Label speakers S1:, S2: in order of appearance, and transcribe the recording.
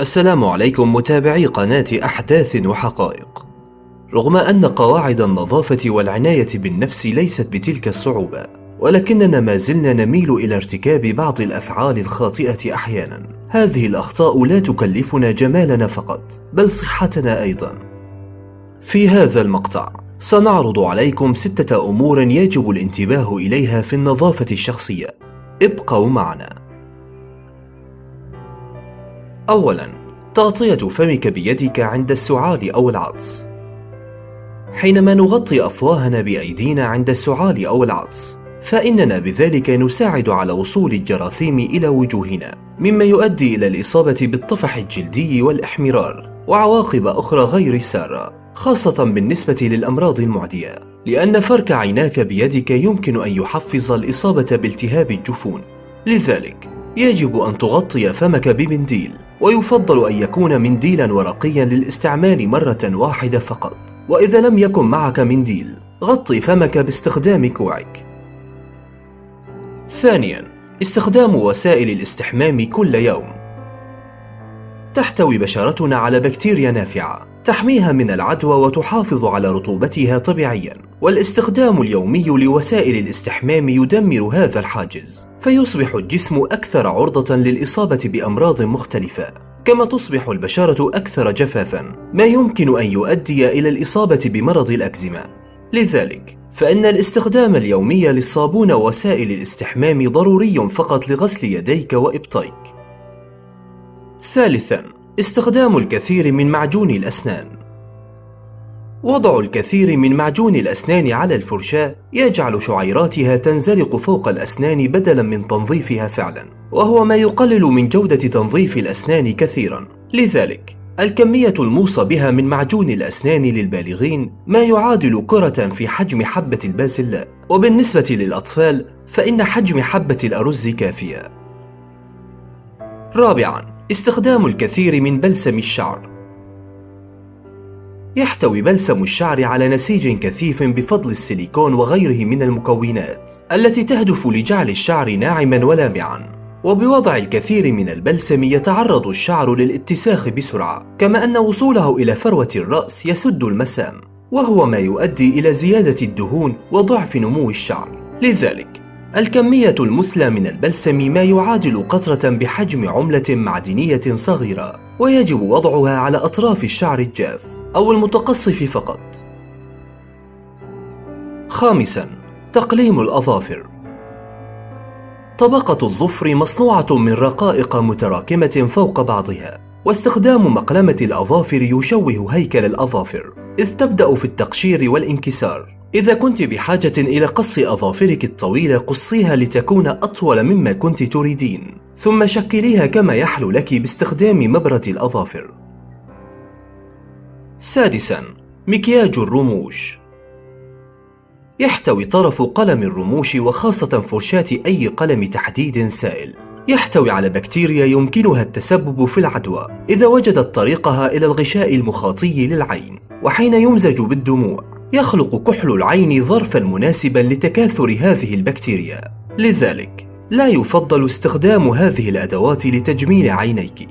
S1: السلام عليكم متابعي قناة أحداث وحقائق. رغم أن قواعد النظافة والعناية بالنفس ليست بتلك الصعوبة، ولكننا ما زلنا نميل إلى ارتكاب بعض الأفعال الخاطئة أحيانا. هذه الأخطاء لا تكلفنا جمالنا فقط، بل صحتنا أيضا. في هذا المقطع سنعرض عليكم ستة أمور يجب الانتباه إليها في النظافة الشخصية. ابقوا معنا. أولا تغطية فمك بيدك عند السعال أو العطس. حينما نغطي أفواهنا بأيدينا عند السعال أو العطس فإننا بذلك نساعد على وصول الجراثيم إلى وجوهنا مما يؤدي إلى الإصابة بالطفح الجلدي والإحمرار وعواقب أخرى غير سارة خاصة بالنسبة للأمراض المعدية. لأن فرك عيناك بيدك يمكن أن يحفز الإصابة بالتهاب الجفون. لذلك يجب أن تغطي فمك بمنديل. ويفضل أن يكون منديلا ورقيا للاستعمال مرة واحدة فقط. وإذا لم يكن معك منديل غطي فمك باستخدام كوعك. ثانيا استخدام وسائل الاستحمام كل يوم. تحتوي بشرتنا على بكتيريا نافعة. تحميها من العدوى وتحافظ على رطوبتها طبيعيا. والاستخدام اليومي لوسائل الاستحمام يدمر هذا الحاجز فيصبح الجسم أكثر عرضة للإصابة بأمراض مختلفة. كما تصبح البشرة أكثر جفافا ما يمكن أن يؤدي إلى الإصابة بمرض الأكزيما. لذلك فإن الاستخدام اليومي للصابون ووسائل الاستحمام ضروري فقط لغسل يديك وإبطيك. ثالثا استخدام الكثير من معجون الأسنان. وضع الكثير من معجون الأسنان على الفرشاة يجعل شعيراتها تنزلق فوق الأسنان بدلا من تنظيفها فعلا وهو ما يقلل من جودة تنظيف الأسنان كثيرا. لذلك الكمية الموصى بها من معجون الأسنان للبالغين ما يعادل كرة في حجم حبة البازلاء وبالنسبة للأطفال فإن حجم حبة الأرز كافية. رابعا استخدام الكثير من بلسم الشعر. يحتوي بلسم الشعر على نسيج كثيف بفضل السيليكون وغيره من المكونات التي تهدف لجعل الشعر ناعما ولامعا. وبوضع الكثير من البلسم يتعرض الشعر للاتساخ بسرعة كما أن وصوله إلى فروة الرأس يسد المسام وهو ما يؤدي إلى زيادة الدهون وضعف نمو الشعر. لذلك الكمية المثلى من البلسم ما يعادل قطرة بحجم عملة معدنية صغيرة ويجب وضعها على أطراف الشعر الجاف أو المتقصف فقط. خامسا تقليم الأظافر طبقة الظفر مصنوعة من رقائق متراكمة فوق بعضها واستخدام مقلمة الأظافر يشوه هيكل الأظافر إذ تبدأ في التقشير والانكسار إذا كنت بحاجة إلى قص أظافرك الطويلة قصيها لتكون أطول مما كنت تريدين ثم شكليها كما يحلو لك باستخدام مبرة الأظافر. سادسا مكياج الرموش. يحتوي طرف قلم الرموش وخاصة فرشاة أي قلم تحديد سائل. يحتوي على بكتيريا يمكنها التسبب في العدوى إذا وجدت طريقها إلى الغشاء المخاطي للعين وحين يمزج بالدموع. يخلق كحل العين ظرفا مناسبا لتكاثر هذه البكتيريا. لذلك لا يفضل استخدام هذه الأدوات لتجميل عينيك.